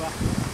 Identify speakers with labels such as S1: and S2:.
S1: は。